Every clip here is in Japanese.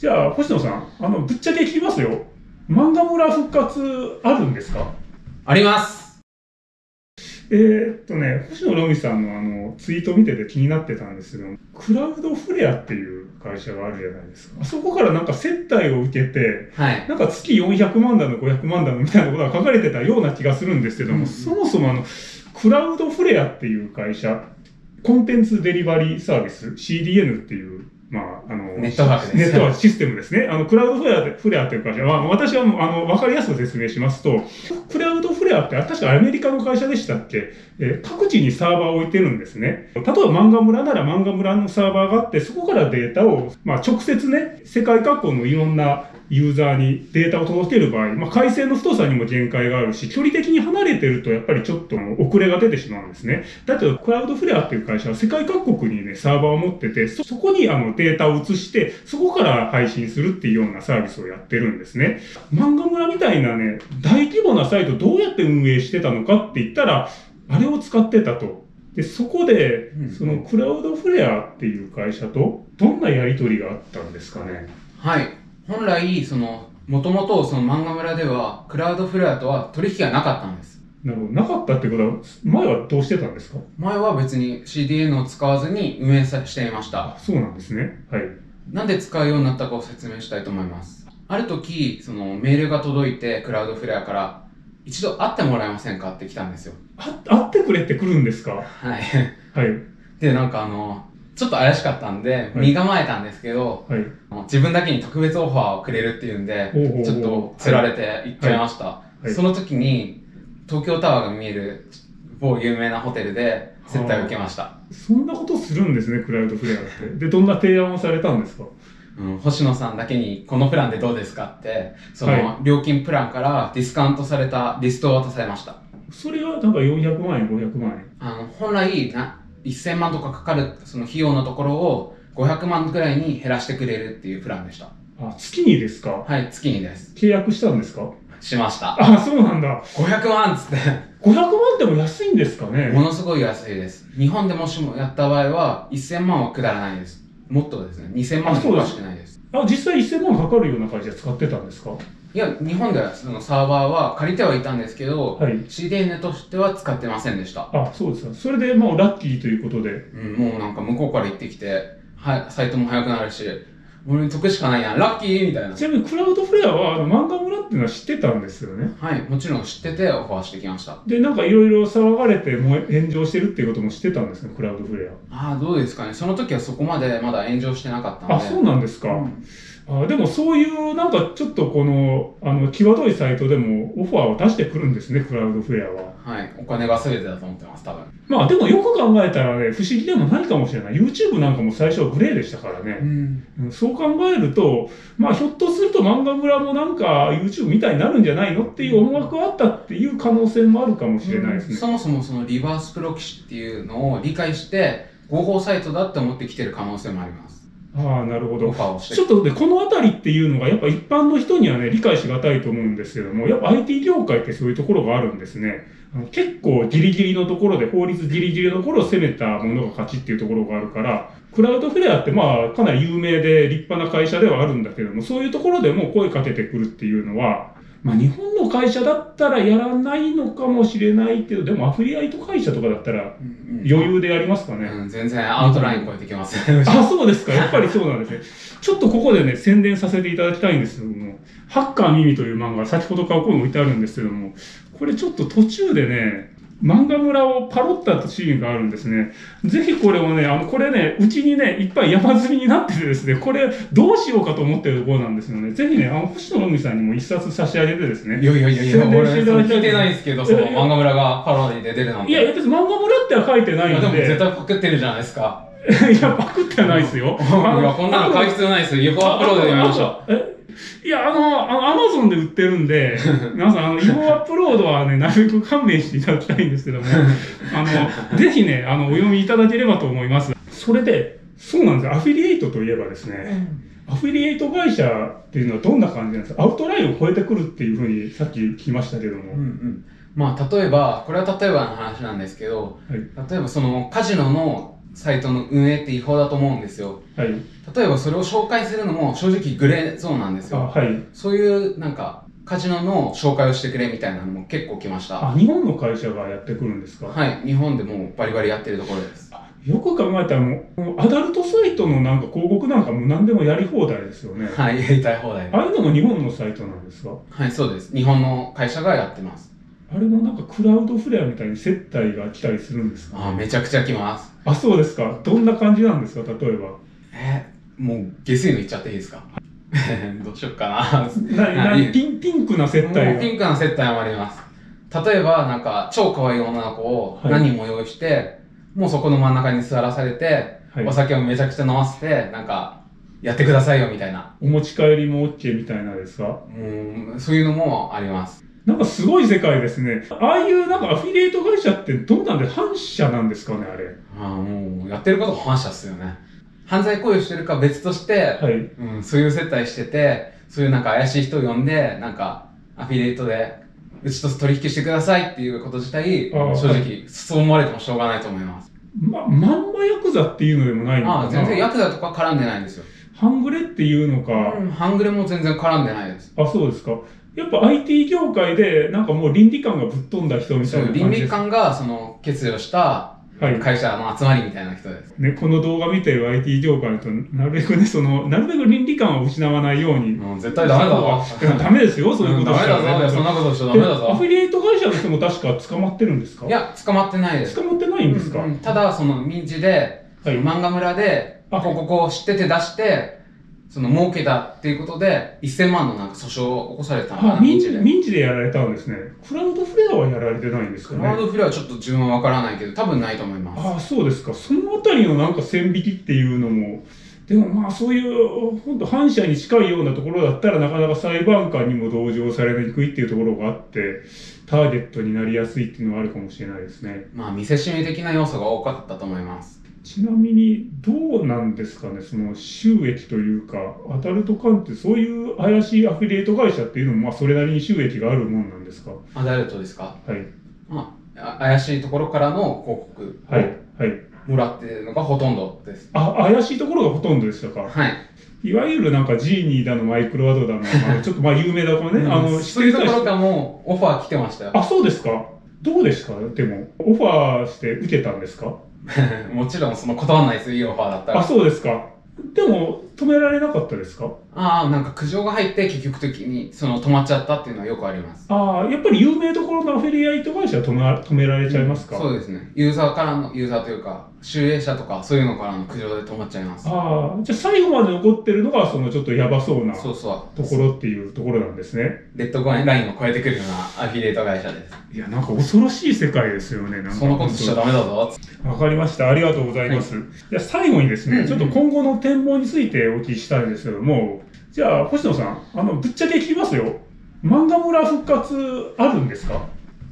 じゃあ、星野さん、あの、ぶっちゃけ聞きますよ。漫画村復活あるんですか？ありますえー、っとね、星野ロミさんのあの、ツイート見てて気になってたんですけど、クラウドフレアっていう会社があるじゃないですか。あそこからなんか接待を受けて、はい。なんか月400万だの500万だのみたいなことが書かれてたような気がするんですけども、うんそもそもあの、クラウドフレアっていう会社、コンテンツデリバリーサービス、CDN っていう、まあ、あの、ネットワークですネットワークシステムですね。あの、クラウドフレアで、フレアという会社、まあ、私は、あの、わかりやすく説明しますと、クラウドフレアって、確かアメリカの会社でしたっけ？えー各地にサーバーを置いてるんですね。例えば漫画村なら漫画村のサーバーがあって、そこからデータを、まあ、直接ね、世界各国のいろんなユーザーにデータを届ける場合、まあ、回線の太さにも限界があるし、距離的に離れてるとやっぱりちょっと遅れが出てしまうんですね。だけど、クラウドフレアっていう会社は世界各国にね、サーバーを持ってて、そそこにあのデータを移して、そこから配信するっていうようなサービスをやってるんですね。漫画村みたいなね、大規模なサイトどうやって運営してたのかって言ったら、あれを使ってたと。で、そこでうん、そのクラウドフレアっていう会社と、どんなやりとりがあったんですかね。はい。本来、その、もともとその漫画村では、クラウドフレアとは取引がなかったんです。なるほど。なかったってことは、前はどうしてたんですか？前は別に CDN を使わずに運営さしていました。あ、そうなんですね。はい。なんで使うようになったかを説明したいと思います。ある時、そのメールが届いて、クラウドフレアから、一度会ってもらえませんかって来たんですよ。あ、会ってくれって来るんですか？はい。はい。で、なんかあの、ちょっと怪しかったんで、い身構えたんですけど、はい。自分だけに特別オファーをくれるっていうんでちょっと釣られて行っちゃいました。いその時に、東京タワーが見える某有名なホテルで接待を受けました。そんなことするんですね、クラウドフレアって。で、どんな提案をされたんですか？うん、星野さんだけにこのプランでどうですかって、そはの料金プランからディスカウントされたリストを渡されました。それはなんか400万円、500万円。あの、本来な、1000万とかかかるその費用のところを500万くらいに減らしてくれるっていうプランでした。あ、月にですか？はい、月にです。契約したんですか？しました。あ、そうなんだ。500万っつって。500万でも安いんですかね？ものすごい安いです。日本でもしもやった場合は、1000万はくだらないです。もっとですね、2000万もおかしくないです。あ、実際1000万かかるような感じで使ってたんですか？いや、日本ではそのサーバーは借りてはいたんですけど、はい CDN としては使ってませんでした。あ、そうですか。それでもうラッキーということで。うん、もうなんか向こうから行ってきて、はい、サイトも早くなるし、俺に得しかないやん、ラッキーみたいな。ちなみにクラウドフレアはあの漫画村っていうのは知ってたんですよね。はい、もちろん知っててオファーしてきました。で、なんかいろいろ騒がれて燃え炎上してるっていうことも知ってたんですね、クラウドフレああ、どうですかね。その時はそこまでまだ炎上してなかったア。ので。あ、そうなんですか。うんあでもそういうなんかちょっとこの、あの、際どいサイトでもオファーを出してくるんですね、クラウドフレアは。はい、お金が全てだと思ってます、多分。まあでもよく考えたらね、不思議でもないかもしれない。YouTube なんかも最初はグレーでしたからね。ん。うんそう考えると、まあひょっとすると漫画村もなんか YouTube みたいになるんじゃないのっていう思惑があったっていう可能性もあるかもしれないですね。そもそもそのリバースプロキシっていうのを理解して、合法サイトだって思ってきてる可能性もあります。ああ、なるほオどちょっとね、このあたりっていうのがやっぱ一般の人にはね、理解しがたいと思うんですけども、やっぱ IT 業界ってそういうところがあるんですね。結構ギリギリのところで、法律ギリギリのところを攻めたものが勝ちっていうところがあるから、クラウドフレアってまあかなり有名で立派な会社ではあるんだけども、そういうところでも声かけてくるっていうのは、まあ日本の会社だったらやらないのかもしれないけど、でもアフィリエイト会社とかだったら余裕でやりますかね。うん、全然アウトライン超えてきます。あ、そうですか。やっぱりそうなんですね。ちょっとここでね、宣伝させていただきたいんですけども、ハッカーミミという漫画、先ほどからここに置いてあるんですけども、これちょっと途中でね、漫画村をパロったシーンがあるんですね。ぜひこれをね、あの、これね、うちにね、いっぱい山積みになっててですね、これどうしようかと思ってるところなんですよね。ぜひね、あの、星野のみさんにも一冊差し上げてですね。いやいやいやいや、俺、それしていただきたい聞いてないですけど、その漫画村がパロディで出るなんて。いや、別に漫画村っては書いてないいやんで。でも絶対パクってるじゃないですか。いや、パクってはないですよ。いや、こんなの買う必要ないですよ。違法アップロードでやりましょう。えいや、あの、あの、アマゾンで売ってるんで、皆さん、あの、違法アップロードはね、なるべく勘弁していただきたいんですけども、あの、ぜひね、あの、お読みいただければと思います。それで、そうなんですよ。アフィリエイトといえばですね、アフィリエイト会社っていうのはどんな感じなんですか？アウトラインを超えてくるっていうふうにさっき聞きましたけども。うんうん。まあ、例えば、これは例えばの話なんですけど、はい例えばそのカジノのサイトの運営って違法だと思うんですよ。はい。例えばそれを紹介するのも正直グレーゾーンなんですあ、よ。はい。そういうなんかカジノの紹介をしてくれみたいなのも結構来ました。あ、日本の会社がやってくるんですか？はい。日本でもうバリバリやってるところです。よく考えたらもう、アダルトサイトのなんか広告なんかもう何でもやり放題ですよね。はい。やりたい放題でああいうのも日本のサイトなんですか？はい、そうです。日本の会社がやってます。あれもなんかクラウドフレアみたいに接待が来たりするんですか？あーめちゃくちゃ来ます。あ、そうですか。どんな感じなんですか？例えば。えーもう下水の言っちゃっていいですか？どうしよっかな。な、な、ピン、ピンクな接待が？ピンクな接待もあります。例えば、なんか、超可愛い女の子をはい何人も用意して、もうそこの真ん中に座らされて、はいお酒をめちゃくちゃ飲ませて、なんか、やってくださいよみたいな。お持ち帰りも OK みたいなですか？うん、そういうのもあります。なんかすごい世界ですね。ああいうなんかアフィリエイト会社ってどうなんで反社なんですかね、あれ。あーもう、やってること反射っすよね。犯罪行為をしてるか別として、はい。うん、そういう接待してて、そういうなんか怪しい人を呼んで、なんか、アフィリエイトで、うちと取引してくださいっていうこと自体、正直、そう思われてもしょうがないと思います。ま、まんまヤクザっていうのでもないのかなああ、全然ヤクザとか絡んでないんですよ。半グレっていうのか、うん、半グレも全然絡んでないです。あ、そうですか。やっぱ IT 業界でなんかもう倫理観がぶっ飛んだ人みたそ、いうな感じです倫理観が、その、欠如したはい。会社の集まりみたいな人です。ね、この動画見てる IT 業界の人、なるべくね、その、なるべく倫理観を失わないように。もう絶対ダメだぞ。いやダメですよ、そういうことダメだしたらぞ。そんなことしちゃダでメだぞ。アフィリエイト会社の人も確か捕まってるんですか？いや、捕まってないです。捕まってないんですか、うんただ、その民事で、はい漫画村で、あこここう知ってて出して、その儲けたっていうことで、1000万のなんか訴訟を起こされたのかあ、な、民事民事で。民事でやられたんですね。クラウドフレアはやられてないんですかねクラウドフレアはちょっと自分はわからないけど、多分ないと思います。ああ、そうですか。そのあたりのなんか線引きっていうのも、でもまあそういう、本当反社に近いようなところだったらなかなか裁判官にも同情されにくいっていうところがあって、ターゲットになりやすいっていうのはあるかもしれないですね。まあ、見せしめ的な要素が多かったと思います。ちなみに、どうなんですかね、その収益というか、アダルト関ってそういう怪しいアフィリエイト会社っていうのも、まあそれなりに収益があるもんなんですか？アダルトですか？はい。まあ、あ怪しいところからの広告はいを。はい。もらってるのがほとんどです。あ、怪しいところがほとんどでしたか？はい。いわゆるなんかジーニーだのマイクロアドだの、あのちょっとまあ有名だとね、あの、知そういうところかからもオファー来てましたよ。あ、そうですかどうですかでも、オファーして受けたんですか？もちろんその断らないですよ、いいオファーだったら。あ、そうですかでも、止められなかったですか？ああ、なんか苦情が入って結局的にその止まっちゃったっていうのはよくあります。ああ、やっぱり有名どころのアフィリエイト会社は止め止められちゃいますか、そうですね。ユーザーからの、ユーザーというか、集英者とかそういうのからの苦情で止まっちゃいます。ああ、じゃあ最後まで残ってるのが、そのちょっとやばそうなそうそう。ところっていうところなんですね。レッドラインを超えてくるようなアフィリエイト会社です。いや、なんか恐ろしい世界ですよね。なんかそんなことしちゃダメだぞ。わかりました。ありがとうございます。じゃあ最後にですね、うんちょっと今後の展望についてお聞きしたいんですけども、じゃあ星野さん、あの、ぶっちゃけ聞きますよ。漫画村復活あるんですか？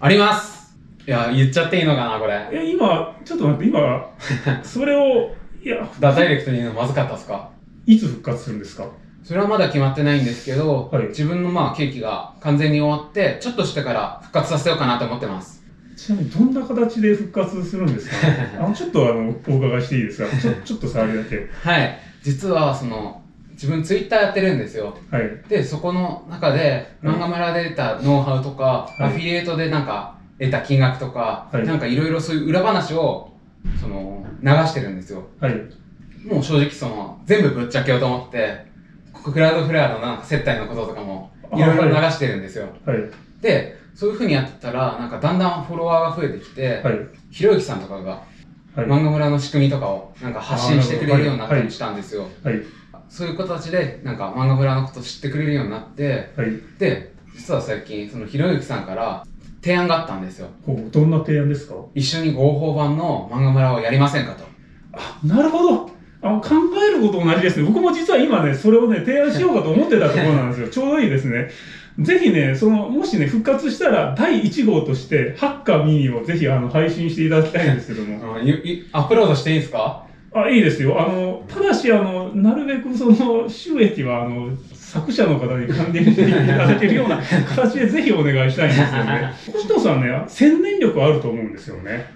ありますいや、言っちゃっていいのかな、これ。え、今、ちょっと待って、今、それを、いや、ダダイレクトに言うのまずかったっすか？いつ復活するんですか？それはまだ決まってないんですけど、はい自分のまあ契機が完全に終わって、ちょっとしてから復活させようかなと思ってます。ちなみにどんな形で復活するんですか？あの、ちょっとあの、お伺いしていいですか？ちょ ちょっと触りだけ。はい。実は、その、自分ツイッターやってるんですよ。はい。で、そこの中で、漫画村で得たノウハウとか、はいアフィリエイトでなんか得た金額とか、はいなんかいろいろそういう裏話を、その、流してるんですよ。はい。もう正直その、全部ぶっちゃけようと思って、クラウドフレアのなんか接待のこととかも、いろいろ流してるんですよ。はい。で、そういう風にやってたら、なんかだんだんフォロワーが増えてきて、はい。ひろゆきさんとかが、はい。漫画村の仕組みとかをなんか発信してくれるようになったりしたんですよ。はい。そういう形で、なんか漫画村のことを知ってくれるようになって、はい。で、実は最近、そのひろゆきさんから提案があったんですよ。どんな提案ですか？一緒に合法版の漫画村をやりませんかと。あ、なるほど。あの考えること同じですね。僕も実は今ね、それをね、提案しようかと思ってたところなんですよ。ちょうどいいですね。ぜひね、その、もしね、復活したら、第1号として、ハッカーミニをぜひ、あの、配信していただきたいんですけども。うんアップロードしていいですか？あ、いいですよ。あの、ただし、あの、なるべくその収益は、あの、作者の方に還元していただけるような 形でぜひお願いしたいんですよね。星野さんね、宣伝力あると思うんですよね。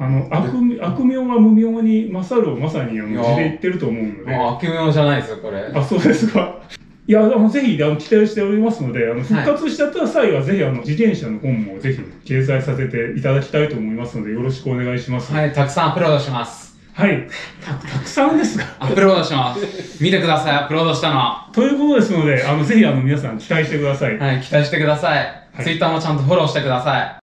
あの、悪悪名は無名に勝るをまさにあの字で言ってると思うので。悪名じゃないですよ、これ。あ、そうですか。いや、あのぜひあの期待しておりますので、あの復活しちゃった際は、ぜひあの自転車の本もぜひ掲載させていただきたいと思いますので、よろしくお願いします。はい、たくさんアップロードします。はい。たたくさんですが。アップロードします。見てください、アップロードしたの。はということですので、あの、ぜひあの皆さん期待してください。い、期待してください。はいツイッターもちゃんとフォローしてください。